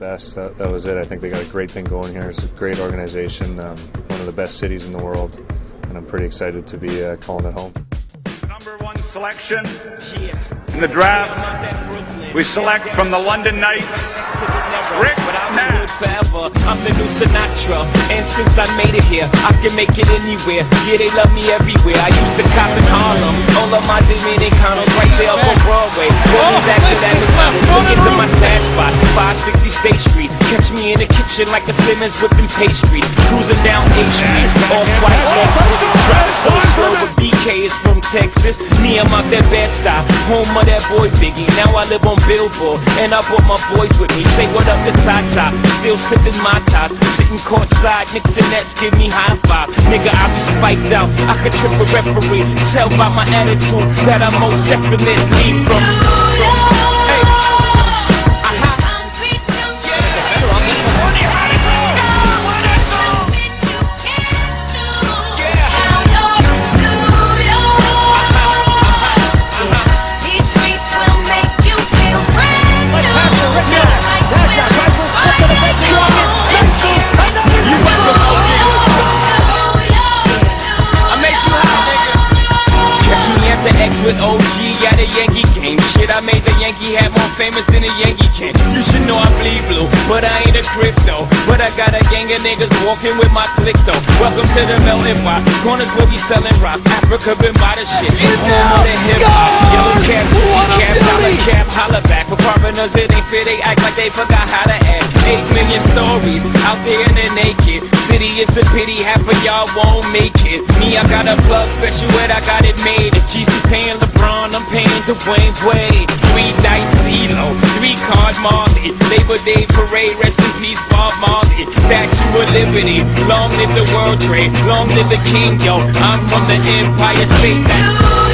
best. That, that was it. I think they got a great thing going here. It's a great organization, um, one of the best cities in the world, and I'm pretty excited to be uh, calling it home. Number one selection in the draft, we select from the London Knights, Rick Nash. forever. I'm the new Sinatra, and since I made it here, I can make it anywhere. Yeah, they love me everywhere. I used to cop in Harlem, all of my Dominicanos right there up on Broadway. Going Me in the kitchen like a Simmons whipping pastry, cruising down A Street, off white Lexus, driving so slow, but BK is from Texas. Me, I'm out that Bed-Stuy, home of that boy Biggie. Now I live on Billboard, and I brought my boys with me. Say what up to Tata, still sipping my top, sitting courtside. Knicks and Nets give me high five. Nigga, I be spiked out. I could trip a referee. Tell by my attitude that I most definitely from. With OG at a Yankee game. Shit, I made the Yankee hat more famous than a Yankee can. You should know I bleed blue, but I ain't a crypto. But I got a gang of niggas walking with my click though. Welcome to the melting pot. Corners where we selling rock. Afrika Bambaataa shit. Home of the hip hop. Holla back. For foreigners, it ain't fair. They act like they forgot how to act. Eight million stories out there in the naked city. It's a pity half of y'all won't make it. Me, I got a plug special where I got it made. If Jeezy's paying LeBron, I'm paying Dwyane Wade. Three dice CeeLo, three card Marley. Labor Day parade, rest in peace Bob Marley. Statue of Liberty, long live the World Trade, long live the King, yo. I'm from the Empire State. That's